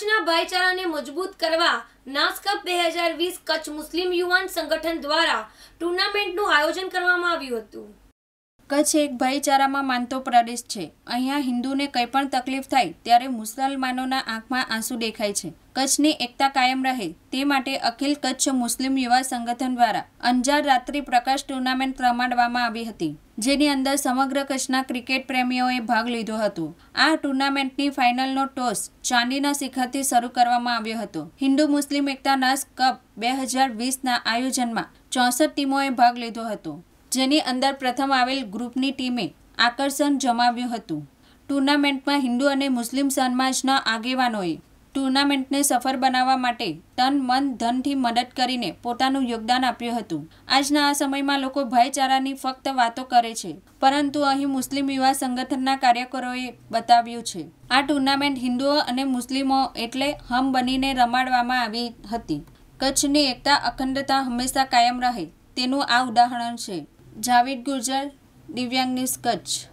કચ્છના ભાઈચારાને મજબૂત કરવા નાસ કપ બે હજાર વીસ કચ્છ મુસ્લિમ યુવાન સંગઠન દ્વારા ટુર્નામેન્ટનું આયોજન કરવામાં આવ્યું હતું. કચ્છ એક ભાઈચારામાં માનતો પ્રદેશ છે. અહીંયા હિન્દુને કંઈ પણ તકલીફ થાય ત્યારે મુસલમાનોના આંખમાં આંસુ દેખાય છે. કચ્છની એકતા કાયમ રહે તે માટે અખિલ કચ્છ મુસ્લિમ યુવા સંગઠન દ્વારા અંજાર રાત્રિ પ્રકાશ ટુર્નામેન્ટ રમાડવામાં આવી હતી, જેની અંદર સમગ્ર કચ્છના ક્રિકેટ પ્રેમીઓએ ભાગ લીધો હતો. આ ટુર્નામેન્ટની ફાઇનલનો ટોસ ચાંદીના શિખરથી શરૂ કરવામાં આવ્યો હતો. હિન્દુ મુસ્લિમ એકતા નાસ કપ બે હજાર વીસના આયોજનમાં ચોસઠ ટીમોએ ભાગ લીધો હતો. જેની અંદર પ્રથમ આવેલ ગ્રુપની ટીમે આકર્ષણ જમાવ્યું હતું. ટુર્નામેન્ટમાં હિન્દુ અને મુસ્લિમ સમાજના આગેવાનોએ ટુર્નામેન્ટને સફળ બનાવવા માટે તન, મન, ધનથી મદદ કરીને પોતાનું યોગદાન આપ્યું હતું. આજના આ સમયમાં લોકો ભાઈચારાની ફક્ત વાતો કરે છે, પરંતુ અહીં મુસ્લિમ યુવા સંગઠનના કાર્યકરોએ બતાવ્યું છે. આ ટુર્નામેન્ટ હિન્દુઓ અને મુસ્લિમો એટલે હમ બનીને રમાડવામાં આવી હતી. કચ્છની એકતા અખંડતા હંમેશા કાયમ રહે તેનું આ ઉદાહરણ છે. જાવેદ ગુર્જર દિવ્યાંગ ન્યૂઝ કચ્છ